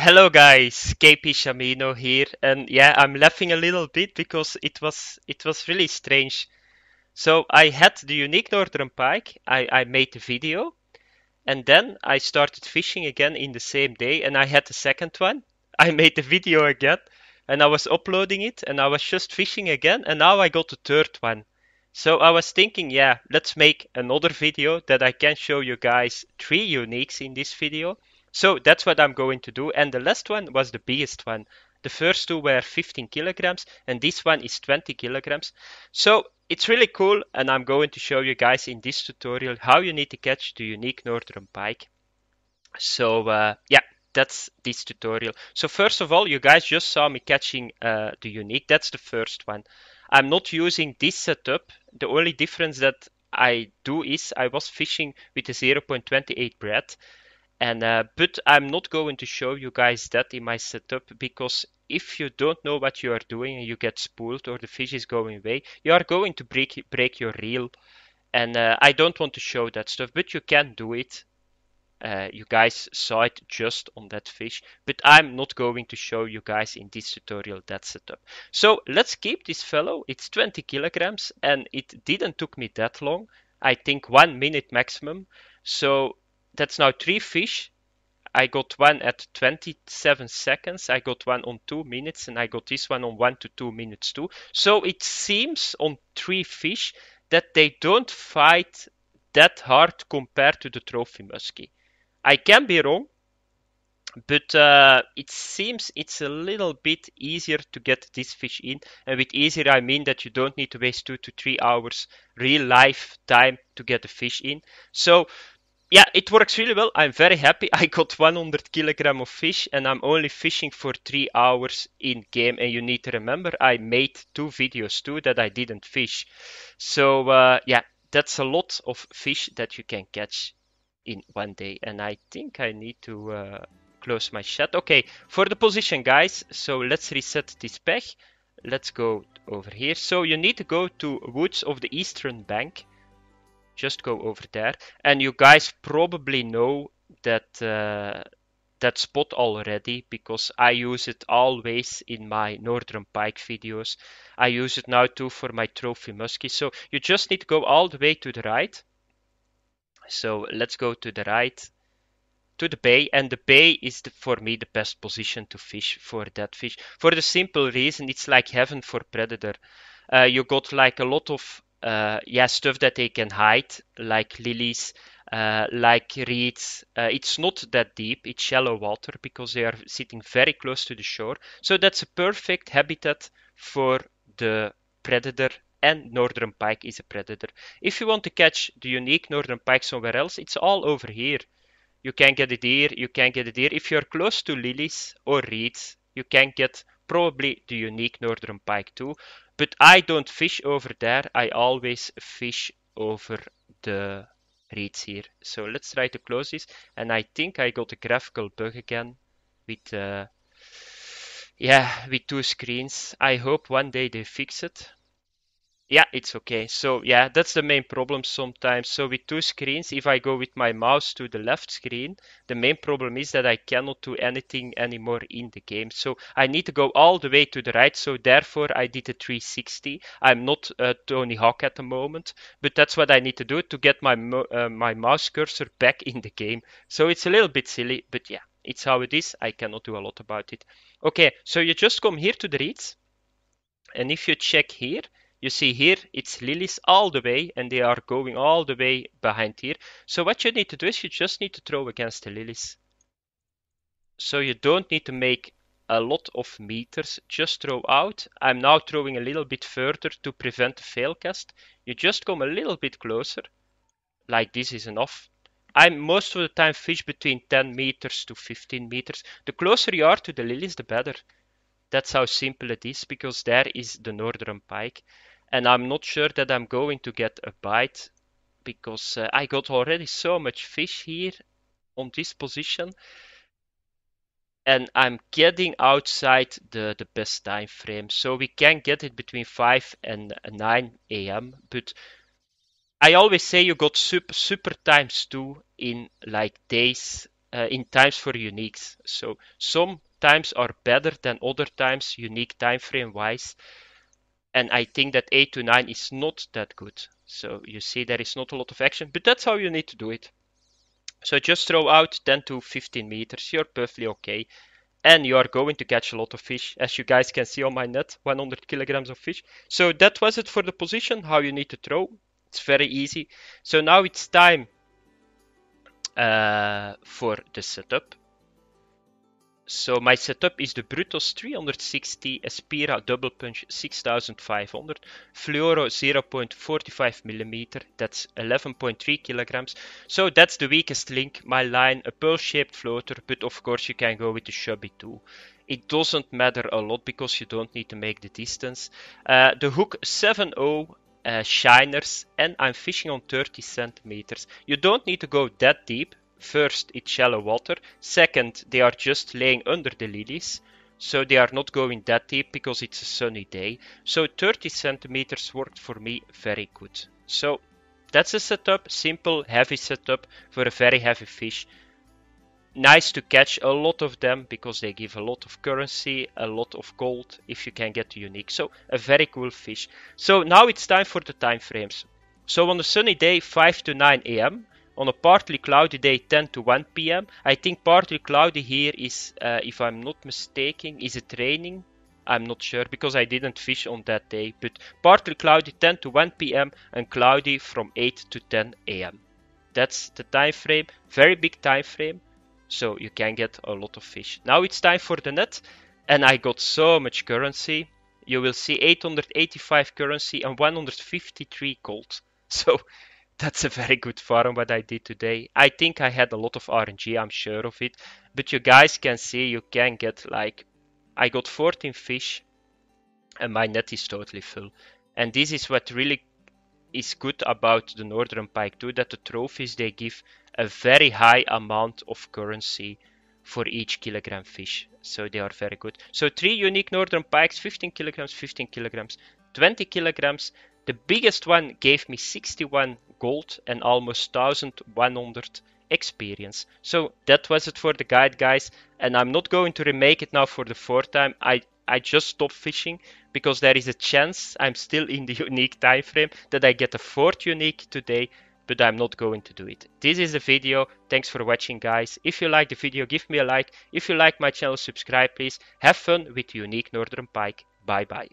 Hello guys, KP Shamino here, and yeah, I'm laughing a little bit because it was it was really strange. So I had the unique northern pike, I, I made the video, and then I started fishing again in the same day, and I had the second one. I made the video again, and I was uploading it, and I was just fishing again, and now I got the third one. So I was thinking, yeah, let's make another video that I can show you guys three uniques in this video. So that's what I'm going to do. And the last one was the biggest one. The first two were 15 kilograms and this one is 20 kilograms. So it's really cool and I'm going to show you guys in this tutorial how you need to catch the unique northern pike. So uh, yeah, that's this tutorial. So first of all, you guys just saw me catching uh, the unique. That's the first one. I'm not using this setup. The only difference that I do is I was fishing with a 0.28 braid and uh, but I'm not going to show you guys that in my setup because if you don't know what you are doing and you get spooled or the fish is going away, you are going to break break your reel. And uh, I don't want to show that stuff, but you can do it. Uh, you guys saw it just on that fish, but I'm not going to show you guys in this tutorial that setup. So let's keep this fellow. It's 20 kilograms and it didn't took me that long. I think one minute maximum. So that's now three fish. I got one at 27 seconds, I got one on 2 minutes, and I got this one on 1 to 2 minutes too. So it seems on three fish that they don't fight that hard compared to the trophy muskie. I can be wrong, but uh, it seems it's a little bit easier to get this fish in. And with easier, I mean that you don't need to waste two to three hours real life time to get the fish in. So yeah, it works really well. I'm very happy. I got 100 kilogram of fish and I'm only fishing for three hours in game. And you need to remember, I made two videos too that I didn't fish. So uh, yeah, that's a lot of fish that you can catch in one day. And I think I need to uh, close my chat. Okay, for the position, guys. So let's reset this peg. Let's go over here. So you need to go to Woods of the Eastern Bank just go over there. And you guys probably know that uh, that spot already because I use it always in my Northern Pike videos. I use it now too for my trophy muskie. So you just need to go all the way to the right. So let's go to the right to the bay and the bay is the, for me the best position to fish for that fish for the simple reason it's like heaven for predator uh, you got like a lot of yeah, stuff that they can hide, like lilies, uh, like reeds. Uh, it's not that deep, it's shallow water because they are sitting very close to the shore. So that's a perfect habitat for the predator and northern pike is a predator. If you want to catch the unique northern pike somewhere else, it's all over here. You can get it here, you can get it here. If you're close to lilies or reeds, you can get probably the unique northern pike too. But I don't fish over there. I always fish over the reeds here. So let's try to close this. And I think I got a graphical bug again with, uh, yeah, with two screens. I hope one day they fix it. Yeah, it's okay. So yeah, that's the main problem sometimes. So with two screens, if I go with my mouse to the left screen, the main problem is that I cannot do anything anymore in the game. So I need to go all the way to the right. So therefore I did a 360. I'm not uh, Tony Hawk at the moment, but that's what I need to do to get my, uh, my mouse cursor back in the game. So it's a little bit silly, but yeah, it's how it is. I cannot do a lot about it. Okay, so you just come here to the reeds. And if you check here, you see here, it's lilies all the way, and they are going all the way behind here. So what you need to do is you just need to throw against the lilies. So you don't need to make a lot of meters, just throw out. I'm now throwing a little bit further to prevent the fail cast. You just come a little bit closer, like this is enough. I most of the time fish between 10 meters to 15 meters. The closer you are to the lilies, the better. That's how simple it is, because there is the northern pike and I'm not sure that I'm going to get a bite because uh, I got already so much fish here on this position and I'm getting outside the, the best time frame. So we can get it between 5 and 9 a.m. But I always say you got super, super times 2 in like days uh, in times for uniques. So some times are better than other times, unique time frame wise. And I think that 8 to 9 is not that good. So you see there is not a lot of action, but that's how you need to do it. So just throw out 10 to 15 meters, you're perfectly okay. And you are going to catch a lot of fish. As you guys can see on my net, 100 kilograms of fish. So that was it for the position, how you need to throw. It's very easy. So now it's time uh, for the setup. So my setup is the Brutus 360 Espira Double Punch 6500 Fluoro 0.45 millimeter. That's 11.3 kilograms. So that's the weakest link. My line, a pearl-shaped floater, but of course you can go with the chubby too. It doesn't matter a lot because you don't need to make the distance. Uh, the hook 7.0 uh, shiners and I'm fishing on 30 centimeters. You don't need to go that deep First, it's shallow water. Second, they are just laying under the lilies. So they are not going that deep because it's a sunny day. So 30 centimeters worked for me very good. So that's a setup, simple, heavy setup for a very heavy fish. Nice to catch a lot of them because they give a lot of currency, a lot of gold if you can get unique. So a very cool fish. So now it's time for the time frames. So on a sunny day, 5 to 9 a.m. On a partly cloudy day 10 to 1 p.m. I think partly cloudy here is, uh, if I'm not mistaken, is it raining? I'm not sure because I didn't fish on that day. But partly cloudy 10 to 1 p.m. and cloudy from 8 to 10 a.m. That's the time frame, very big time frame. So you can get a lot of fish. Now it's time for the net and I got so much currency. You will see 885 currency and 153 gold. So that's a very good farm what I did today. I think I had a lot of RNG, I'm sure of it. But you guys can see you can get like, I got 14 fish and my net is totally full. And this is what really is good about the Northern Pike too, that the trophies they give a very high amount of currency for each kilogram fish. So they are very good. So three unique Northern Pikes, 15 kilograms, 15 kilograms, 20 kilograms. The biggest one gave me 61 gold and almost 1100 experience. So that was it for the guide guys and I'm not going to remake it now for the fourth time. I I just stopped fishing because there is a chance I'm still in the unique time frame that I get a fourth unique today but I'm not going to do it. This is the video. Thanks for watching guys. If you like the video give me a like. If you like my channel subscribe please. Have fun with unique northern pike. Bye bye.